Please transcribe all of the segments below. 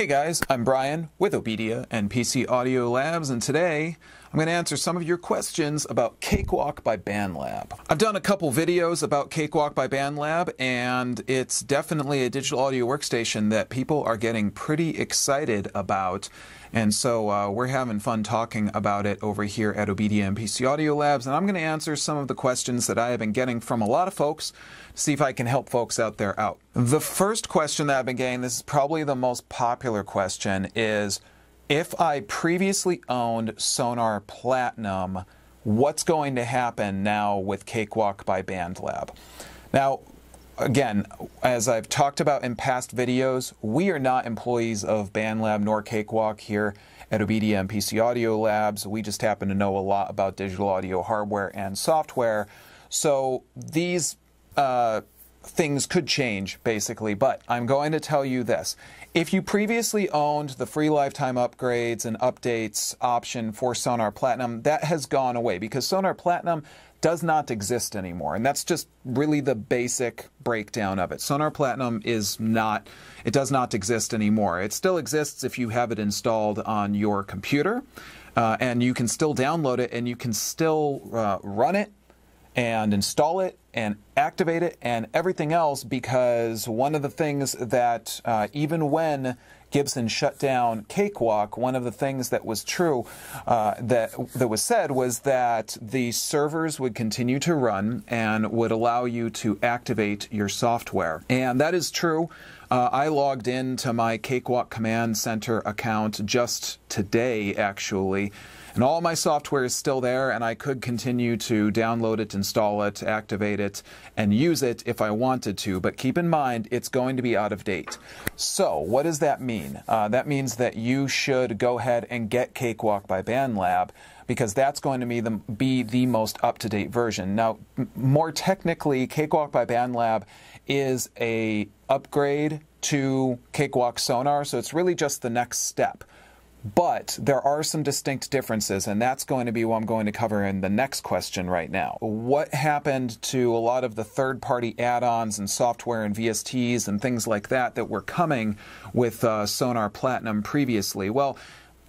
Hey guys, I'm Brian with Obedia and PC Audio Labs, and today I'm going to answer some of your questions about Cakewalk by BandLab. I've done a couple videos about Cakewalk by BandLab, and it's definitely a digital audio workstation that people are getting pretty excited about. And so uh, we're having fun talking about it over here at Obedia and PC Audio Labs, and I'm going to answer some of the questions that I have been getting from a lot of folks see if I can help folks out there out. The first question that I've been getting, this is probably the most popular question, is if I previously owned Sonar Platinum, what's going to happen now with Cakewalk by BandLab? Now, again, as I've talked about in past videos, we are not employees of BandLab nor Cakewalk here at Obedia and PC Audio Labs. We just happen to know a lot about digital audio hardware and software. So these uh, things could change, basically. But I'm going to tell you this. If you previously owned the free lifetime upgrades and updates option for Sonar Platinum, that has gone away because Sonar Platinum does not exist anymore. And that's just really the basic breakdown of it. Sonar Platinum is not, it does not exist anymore. It still exists if you have it installed on your computer. Uh, and you can still download it and you can still uh, run it and install it and activate it and everything else because one of the things that uh, even when Gibson shut down Cakewalk, one of the things that was true uh, that that was said was that the servers would continue to run and would allow you to activate your software, and that is true. Uh, I logged into my Cakewalk Command Center account just today, actually. And all my software is still there, and I could continue to download it, install it, activate it, and use it if I wanted to. But keep in mind, it's going to be out of date. So, what does that mean? Uh, that means that you should go ahead and get Cakewalk by BandLab because that's going to be the, be the most up-to-date version. Now, more technically, Cakewalk by BandLab is a upgrade to Cakewalk Sonar, so it's really just the next step. But there are some distinct differences, and that's going to be what I'm going to cover in the next question right now. What happened to a lot of the third party add ons and software and VSTs and things like that that were coming with uh, Sonar Platinum previously? Well,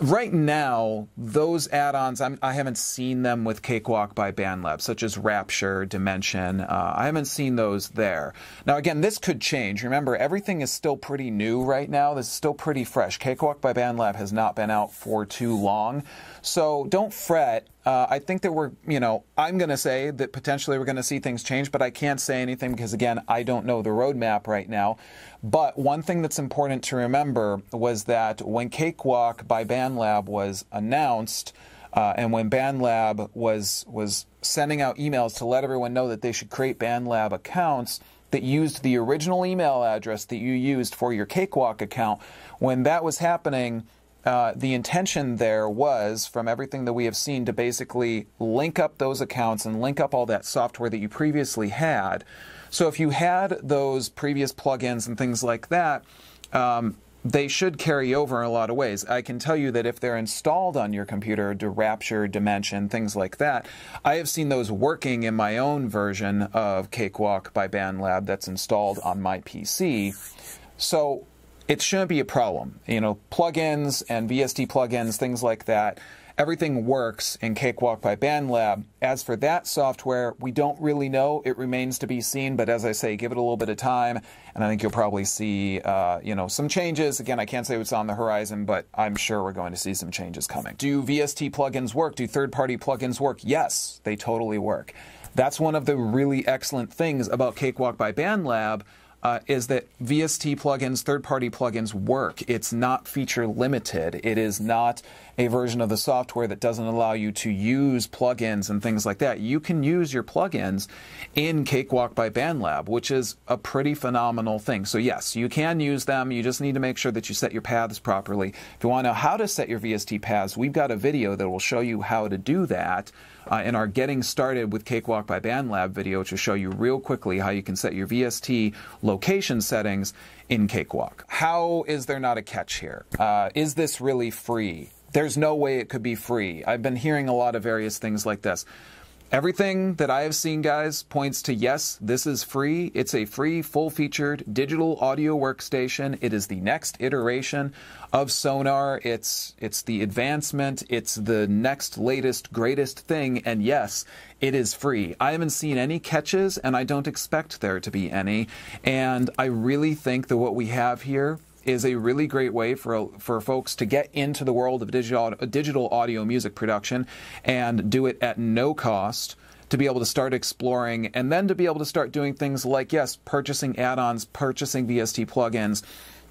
Right now, those add-ons, I have not seen them with Cakewalk by BandLab, such as Rapture, Dimension. Uh, I haven't seen those there. Now, again, this could change. Remember, everything is still pretty new right now. This is still pretty fresh. Cakewalk by BandLab has not been out for too long. So don't fret. Uh, I think that we're, you know, I'm going to say that potentially we're going to see things change, but I can't say anything because, again, I don't know the roadmap right now. But one thing that's important to remember was that when Cakewalk by BandLab was announced, uh, and when BandLab was was sending out emails to let everyone know that they should create BandLab accounts that used the original email address that you used for your Cakewalk account, when that was happening, uh, the intention there was, from everything that we have seen, to basically link up those accounts and link up all that software that you previously had. So if you had those previous plugins and things like that, um, they should carry over in a lot of ways. I can tell you that if they're installed on your computer, to Rapture, Dimension, things like that, I have seen those working in my own version of Cakewalk by BandLab that's installed on my PC. So it shouldn't be a problem. You know, plugins and VST plugins, things like that, everything works in Cakewalk by BandLab. As for that software, we don't really know. It remains to be seen, but as I say, give it a little bit of time, and I think you'll probably see, uh, you know, some changes. Again, I can't say what's on the horizon, but I'm sure we're going to see some changes coming. Do VST plugins work? Do third-party plugins work? Yes, they totally work. That's one of the really excellent things about Cakewalk by BandLab uh, is that VST plugins, third party plugins work. It's not feature limited. It is not a version of the software that doesn't allow you to use plugins and things like that. You can use your plugins in Cakewalk by BandLab, which is a pretty phenomenal thing. So, yes, you can use them. You just need to make sure that you set your paths properly. If you want to know how to set your VST paths, we've got a video that will show you how to do that uh, in our Getting Started with Cakewalk by BandLab video, will show you real quickly how you can set your VST location settings in Cakewalk. How is there not a catch here? Uh, is this really free? There's no way it could be free. I've been hearing a lot of various things like this. Everything that I have seen, guys, points to yes, this is free. It's a free, full featured digital audio workstation. It is the next iteration of Sonar. It's, it's the advancement, it's the next, latest, greatest thing. And yes, it is free. I haven't seen any catches, and I don't expect there to be any. And I really think that what we have here is a really great way for for folks to get into the world of digital digital audio music production and do it at no cost to be able to start exploring and then to be able to start doing things like yes purchasing add-ons purchasing VST plugins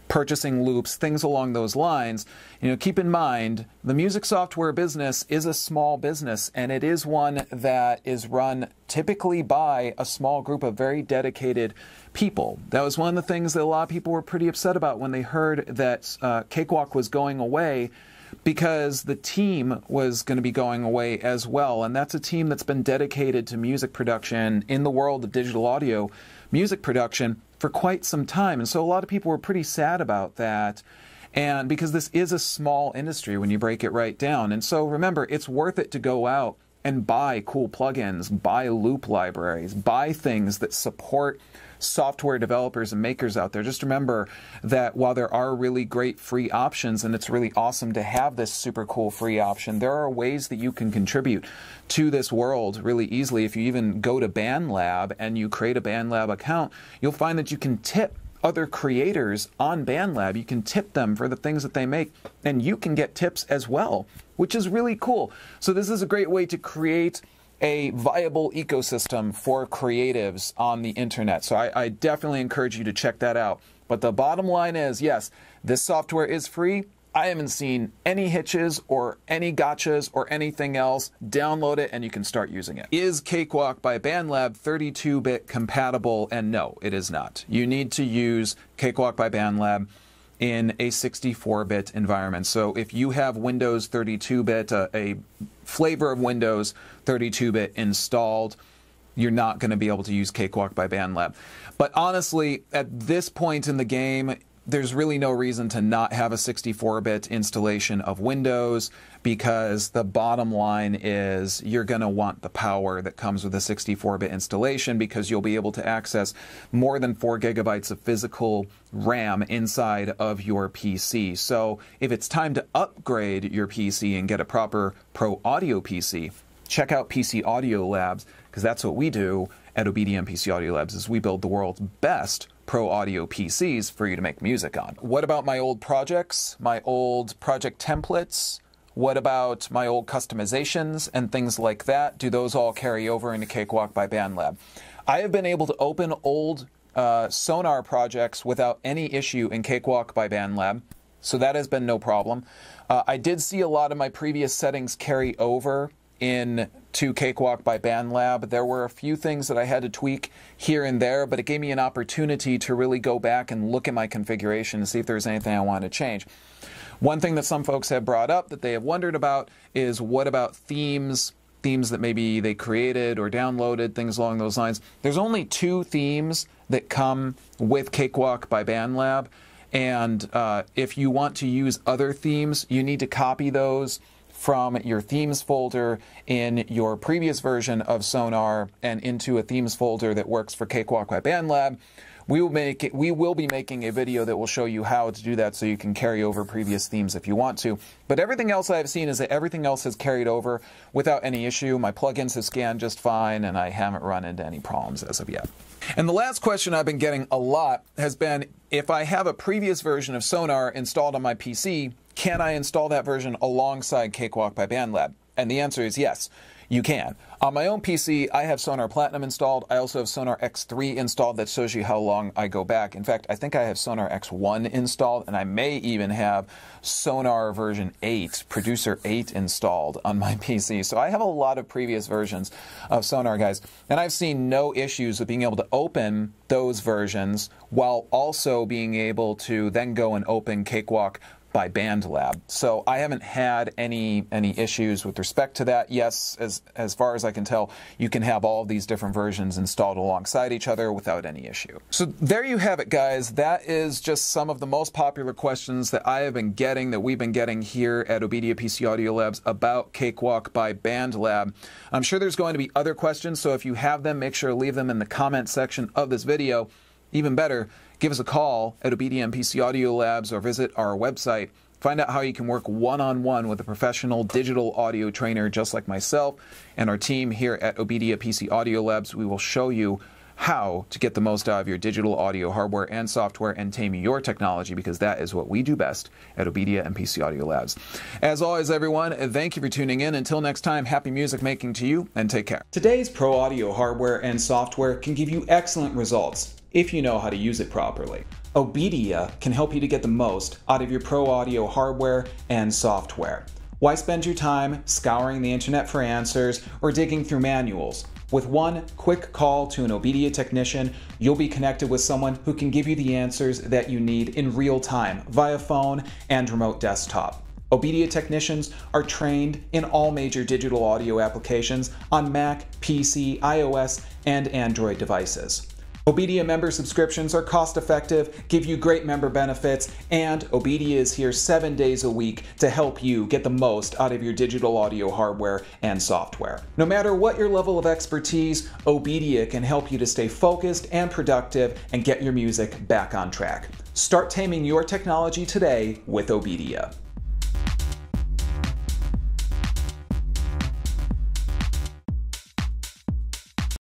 purchasing loops, things along those lines. You know, keep in mind the music software business is a small business and it is one that is run typically by a small group of very dedicated people. That was one of the things that a lot of people were pretty upset about when they heard that uh, Cakewalk was going away because the team was going to be going away as well. And that's a team that's been dedicated to music production in the world of digital audio music production for quite some time. And so a lot of people were pretty sad about that. And because this is a small industry when you break it right down. And so remember, it's worth it to go out and buy cool plugins, buy loop libraries, buy things that support software developers and makers out there. Just remember that while there are really great free options and it's really awesome to have this super cool free option, there are ways that you can contribute to this world really easily. If you even go to BandLab and you create a BandLab account, you'll find that you can tip other creators on BandLab. You can tip them for the things that they make, and you can get tips as well, which is really cool. So, this is a great way to create a viable ecosystem for creatives on the internet. So I, I, definitely encourage you to check that out. But the bottom line is yes, this software is free. I haven't seen any hitches or any gotchas or anything else. Download it and you can start using it. Is Cakewalk by BandLab 32 bit compatible? And no, it is not. You need to use Cakewalk by BandLab in a 64 bit environment. So if you have Windows 32 bit, uh, a flavor of Windows 32 bit installed, you're not going to be able to use Cakewalk by BandLab. But honestly, at this point in the game, there's really no reason to not have a 64 bit installation of Windows because the bottom line is you're going to want the power that comes with a 64 bit installation because you'll be able to access more than 4 gigabytes of physical RAM inside of your PC. So if it's time to upgrade your PC and get a proper Pro Audio PC, check out PC Audio Labs because that's what we do at Obedia and PC Audio Labs is we build the world's best pro audio PCs for you to make music on. What about my old projects, my old project templates? What about my old customizations and things like that? Do those all carry over into Cakewalk by BandLab? I have been able to open old uh, Sonar projects without any issue in Cakewalk by BandLab, so that has been no problem. Uh, I did see a lot of my previous settings carry over in to Cakewalk by BandLab. There were a few things that I had to tweak here and there, but it gave me an opportunity to really go back and look at my configuration and see if there's anything I wanted to change. One thing that some folks have brought up that they have wondered about is what about themes? Themes that maybe they created or downloaded, things along those lines. There's only two themes that come with Cakewalk by BandLab. And uh, if you want to use other themes, you need to copy those from your themes folder in your previous version of Sonar and into a themes folder that works for Cakewalk by BandLab. We will make it, we will be making a video that will show you how to do that so you can carry over previous themes if you want to. But everything else I've seen is that everything else has carried over without any issue. My plugins have scanned just fine and I haven't run into any problems as of yet. And the last question I've been getting a lot has been if I have a previous version of Sonar installed on my PC, can I install that version alongside Cakewalk by BandLab? And the answer is yes, you can. On my own PC, I have Sonar Platinum installed. I also have Sonar X3 installed. That shows you how long I go back. In fact, I think I have Sonar X1 installed, and I may even have Sonar version 8, Producer 8 installed on my PC. So I have a lot of previous versions of Sonar, guys. And I've seen no issues with being able to open those versions while also being able to then go and open Cakewalk by BandLab. So I haven't had any any issues with respect to that. Yes, as as far as I can tell, you can have all these different versions installed alongside each other without any issue. So there you have it, guys. That is just some of the most popular questions that I have been getting, that we've been getting here at Obedia PC Audio Labs about Cakewalk by BandLab. I'm sure there's going to be other questions, so if you have them, make sure to leave them in the comment section of this video. Even better, give us a call at Obedia PC Audio Labs or visit our website. Find out how you can work one on one with a professional digital audio trainer just like myself and our team here at Obedia PC Audio Labs. We will show you how to get the most out of your digital audio hardware and software and tame your technology because that is what we do best at Obedia and PC Audio Labs. As always, everyone, thank you for tuning in. Until next time, happy music making to you and take care. Today's pro audio hardware and software can give you excellent results if you know how to use it properly. Obedia can help you to get the most out of your pro audio hardware and software. Why spend your time scouring the internet for answers or digging through manuals? With one quick call to an Obedia technician, you'll be connected with someone who can give you the answers that you need in real time via phone and remote desktop. Obedia technicians are trained in all major digital audio applications on Mac, PC, iOS, and Android devices. Obedia member subscriptions are cost effective, give you great member benefits, and Obedia is here seven days a week to help you get the most out of your digital audio hardware and software. No matter what your level of expertise, Obedia can help you to stay focused and productive and get your music back on track. Start taming your technology today with Obedia.